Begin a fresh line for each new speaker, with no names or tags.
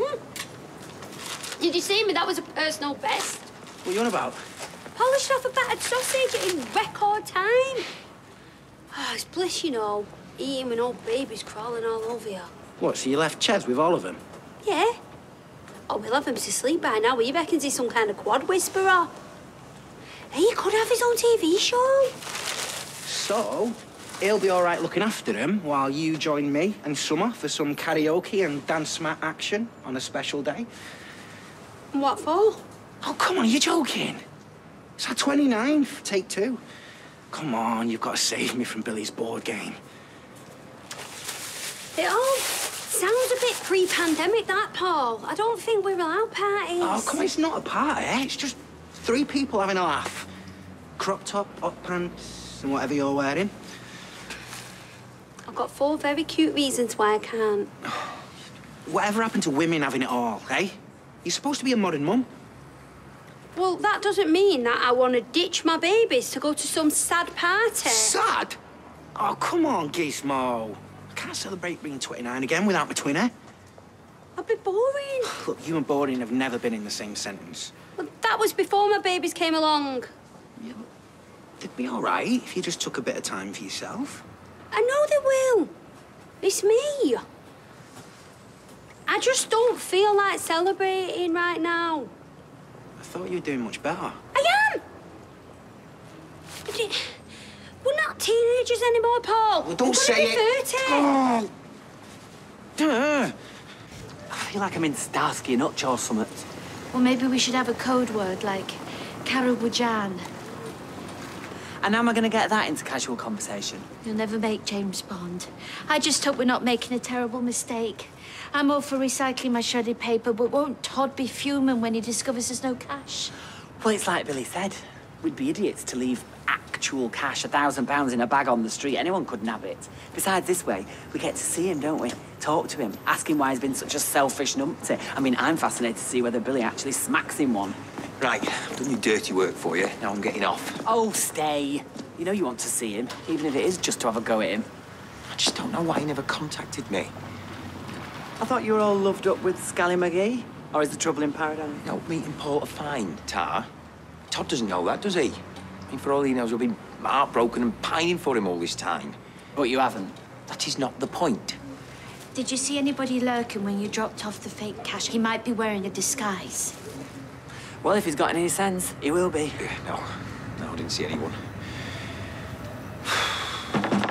Hmm. Did you see me? That was a personal best.
What are you on about?
Polished off a battered sausage in record time. Oh, it's bliss, you know. Eating with old babies crawling all over you.
What, so you left Ches with all of them?
Yeah. Oh, we'll have him to sleep by now. He reckons he's some kind of quad whisperer. He could have his own TV show.
So, he'll be all right looking after him while you join me and Summer for some karaoke and dance mat action on a special day.
What for?
Oh, come on, you're joking. It's our 29th, take two. Come on, you've got to save me from Billy's board game.
It all sounds a bit pre-pandemic, that, Paul. I don't think we're allowed parties.
Oh, come on, it's not a party. It's just three people having a laugh. Crop top, hot pants, and whatever you're wearing.
I've got four very cute reasons why I can't.
Whatever happened to women having it all, eh? You're supposed to be a modern mum.
Well, that doesn't mean that I want to ditch my babies to go to some sad party.
Sad? Oh, come on, Gizmo. I can't celebrate being 29 again without my twinner.
I'd be boring.
Look, you and boring have never been in the same sentence.
Well, that was before my babies came along.
Yeah, it'd be all right if you just took a bit of time for yourself.
I know they will. It's me. I just don't feel like celebrating right now.
I thought you were doing much better.
I am. But We're not teenagers anymore, Paul.
Well, don't
We're
say
gonna be
it.
30.
Oh. Duh.
I feel like I'm in Starsky and Hutch or something.
Well, maybe we should have a code word like Karawajan.
And how am I going to get that into casual conversation?
You'll never make James Bond. I just hope we're not making a terrible mistake. I'm all for recycling my shredded paper, but won't Todd be fuming when he discovers there's no cash?
Well, it's like Billy said. We'd be idiots to leave actual cash, a thousand pounds in a bag on the street. Anyone could nab it. Besides, this way, we get to see him, don't we? Talk to him, ask him why he's been such a selfish numpty. I mean, I'm fascinated to see whether Billy actually smacks him one.
Right, I've done your dirty work for you. Now I'm getting off.
Oh, stay. You know you want to see him, even if it is just to have a go at him.
I just don't know why he never contacted me.
I thought you were all loved up with Scally McGee. Or is the trouble in paradise?
No, meeting Paul are fine, Tar. Todd doesn't know that, does he? I mean, for all he knows, we've been heartbroken and pining for him all this time.
But you haven't.
That is not the point.
Did you see anybody lurking when you dropped off the fake cash? He might be wearing a disguise.
Well, if he's got any sense, he will be.
Yeah, no. No, I didn't see anyone.